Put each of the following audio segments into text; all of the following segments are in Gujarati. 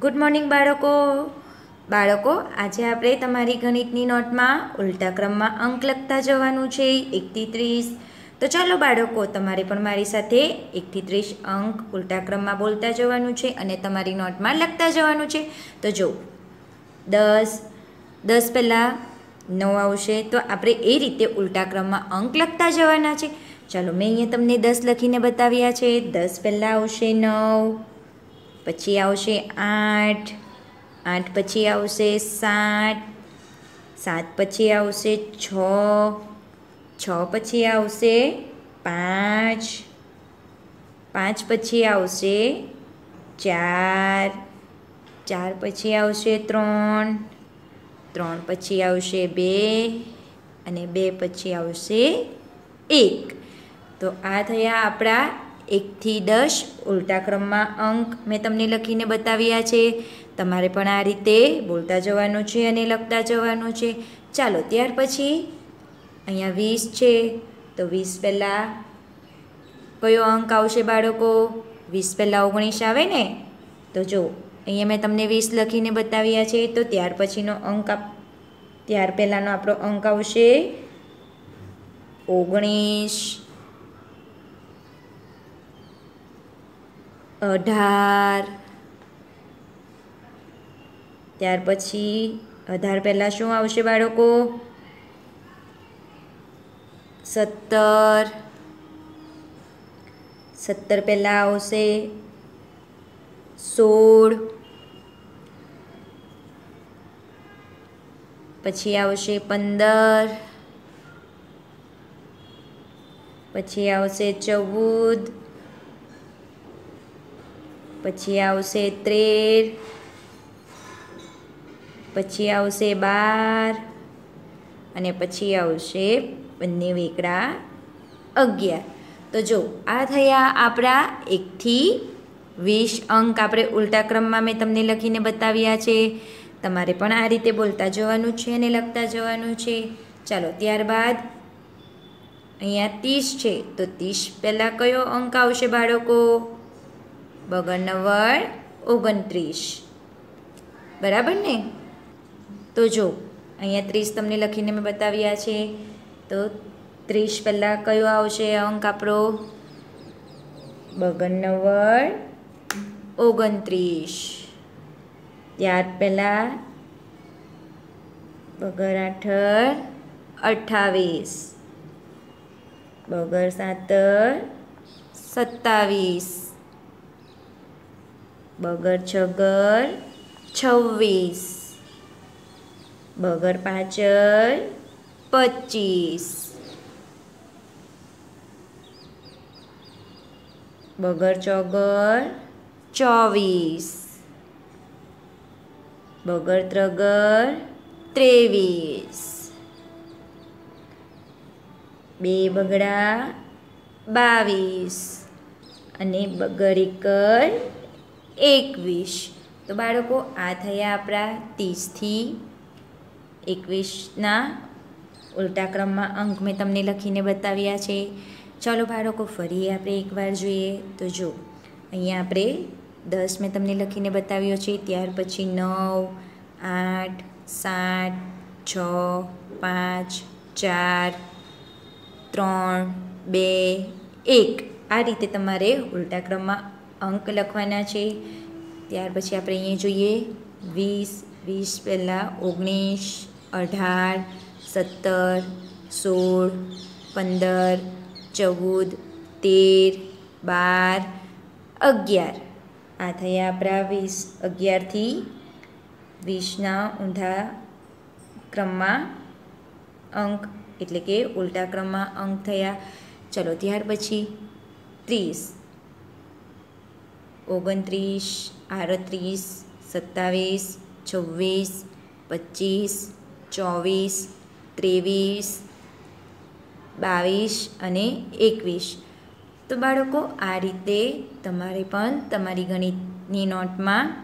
ગુડ મોર્નિંગ બાળકો. બાળકો, આજે આપણે તમારી ગણિતની નોટમાં ઉલટા ક્રમમાં અંક લખતા જવાનું છે, એકથી ત્રીસ. તો ચાલો બાળકો, તમારે પણ મારી સાથે એકથી ત્રીસ અંક ઉલટા ક્રમમાં બોલતા જવાનું છે અને તમારી નોટમાં લખતા જવાનું છે. તો જો, દસ દસ પહેલાં નવ આવશે, તો આપણે એ રીતે ઉલટા ક્રમમાં અંક લખતા જવાના છે. ચાલો, મેં અહીંયા તમને દસ લખીને બતાવ્યા છે. દસ પહેલાં આવશે નવ. પછી આવશે આઠ આઠ પછી આવશે સાત સાત પછી આવશે છ છ પછી આવશે પાંચ પાંચ પછી આવશે ચાર ચાર પછી આવશે ત્રણ ત્રણ પછી આવશે બે અને બે પછી આવશે એક. તો આ થયા આપણા એકથી દસ, ઉલટા ક્રમમાં અંક મેં તમને લખીને બતાવ્યા છે. તમારે પણ આ રીતે બોલતા જવાનું છે અને લખતા જવાનું છે. ચાલો, ત્યાર પછી અહીંયા વીસ છે. તો વીસ પહેલાં કયો અંક આવશે બાળકો? વીસ પહેલાં ઓગણીસ આવે ને? તો જો, અહીંયા મેં તમને વીસ લખીને બતાવ્યા છે. તો ત્યાર પછીનો અંક આપ, ત્યાર પહેલાંનો આપણો અંક આવશે ઓગણીસ. અઢાર. ત્યાર પછી અઢાર પહેલાં શું આવશે બાળકો? સત્તર. સત્તર પહેલાં આવશે સોળ. પછી આવશે પંદર. પછી આવશે ચૌદ. પછી આવશે તેર પછી આવશે બાર, અને પછી આવશે બંને વેકડા અગિયાર. તો જો, આ થયા આપણા એકથી વીસ અંક. આપણે ઉલટા ક્રમમાં મેં તમને લખીને બતાવ્યા છે. તમારે પણ આ રીતે બોલતા જવાનું છે અને લખતા જવાનું છે. ચાલો, ત્યારબાદ અહીંયા ત્રીસ છે. તો ત્રીસ પહેલાં કયો અંક આવશે બાળકો? બગર નવ્વદ ઓગણત્રીસ. બરાબર ને? તો જો, અહીંયા ત્રીસ તમને લખીને મેં બતાવ્યા છે. તો ત્રીસ પહેલાં કયો આવશે અંક આપણો? બગર નવ્વદ ઓગણત્રીસ. ત્યાર પહેલાં બગર આઠર અઠ્ઠાવીસ બગર સાતર સત્તાવીસ. બગર છગર છવ્વીસ. બગર પાછળ પચીસ. બગર ચોગર ચોવીસ. બગર ત્રગર ત્રેવીસ. બે બગડા બાવીસ. અને બગર એકર એકવીસ. તો બાળકો, આ થયા આપણા ત્રીસથી એકવીસના ઉલટા ક્રમમાં અંક મેં તમને લખીને બતાવ્યા છે. ચાલો બાળકો, ફરી આપણે એકવાર જોઈએ. તો જો, અહીંયા આપણે દસ મેં તમને લખીને બતાવ્યો છે. ત્યાર પછી નવ, આઠ, સાત, છ, પાંચ, ચાર, ત્રણ, બે, એક. આ રીતે તમારે ઉલટા ક્રમમાં અંક લખવાના છે. ત્યાર પછી આપણે અહીંયા જોઈએ. વીસ વીસ પહેલાં ઓગણીસ, અઢાર, સત્તર, સોળ, પંદર, ચૌદ, તેર, બાર, અગિયાર. આ થયા આપણા વીસ. અગિયારથી વીસના ઊંધા ક્રમમાં અંક, એટલે કે ઉલટા ક્રમમાં અંક થયા. ચલો ત્યાર પછી ત્રીસ. ઓગણત્રીસ, આડત્રીસ, સત્તાવીસ, છવ્વીસ, પચીસ, ચોવીસ, ત્રેવીસ, બાવીસ અને એકવીસ. તો બાળકો, આ રીતે તમારે પણ તમારી ગણિતની નોટમાં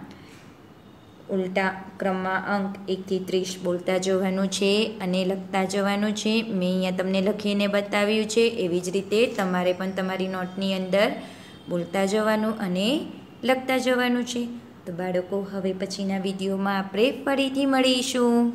ઉલટા ક્રમમાં અંક એકથી ત્રીસ બોલતા જવાનું છે અને લખતા જવાનું છે. મેં અહીંયા તમને લખીને બતાવ્યું છે. એવી જ રીતે તમારે પણ તમારી નોટની અંદર બોલતા જવાનું અને લખતા જવાનું છે. તો બાળકો હવે પછીના વિડીયોમાં આપણે ફરીથી મળીશું.